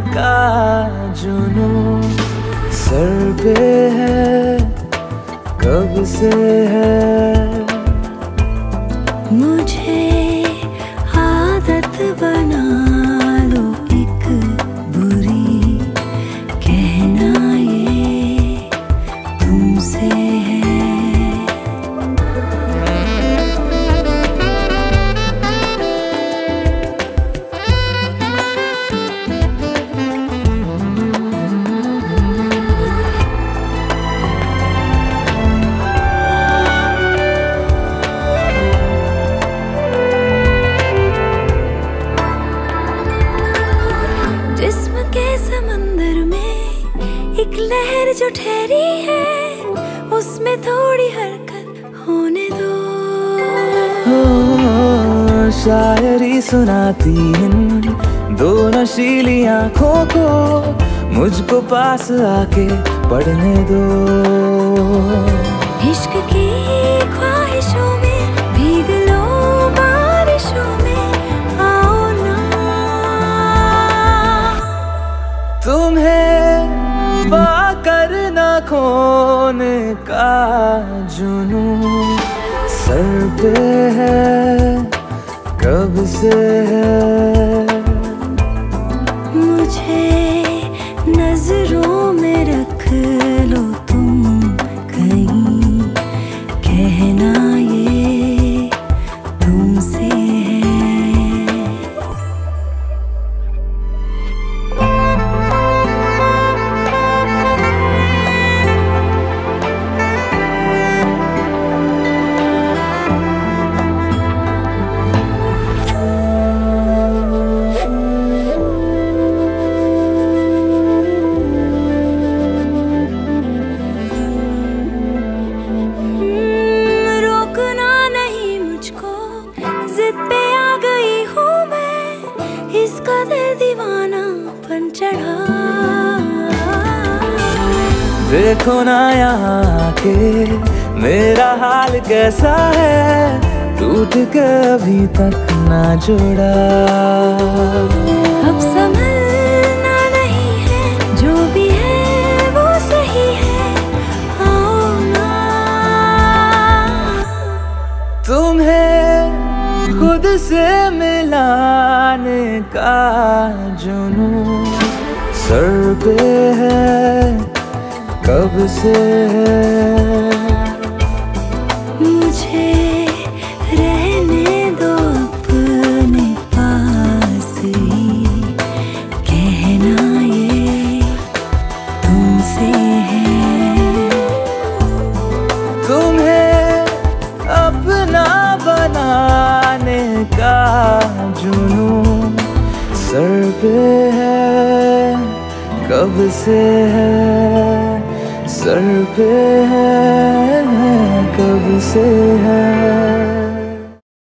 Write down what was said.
का जुनून सर पे है कब से है? के समंदर में एक लहर जो ठहरी है उसमें थोड़ी हरकत होने दो। ओ, शायरी सुनाती इन दो नशीली आँखों को मुझको पास आके पढ़ने दो। इश्क की ख्वाहिशों तुम्हें पाकर न खोने का जुनू सर पे है कब से है देखो ना यहाँ के मेरा हाल कैसा है? टूट के अभी तक ना जुड़ा। अब संभलना नहीं है जो भी है वो सही है। आओ ना। तुम्हें खुद से मिलाने का जुनू सर पे है कब से है मुझे रहने दो अपने पास ही। कहना ये तुमसे है। तुम्हें अपना बनाने का जुनून सर पे है कब से है? सर पे है कब से है?